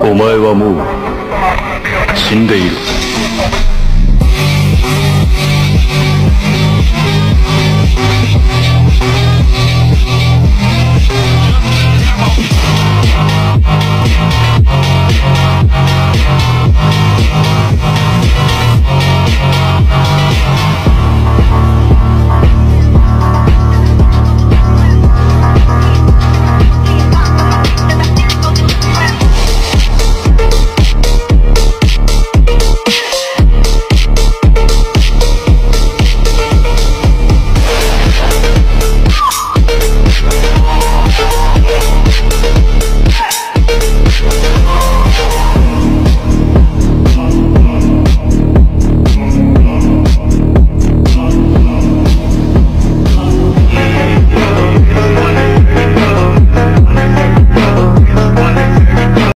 お前はもう死んでいる。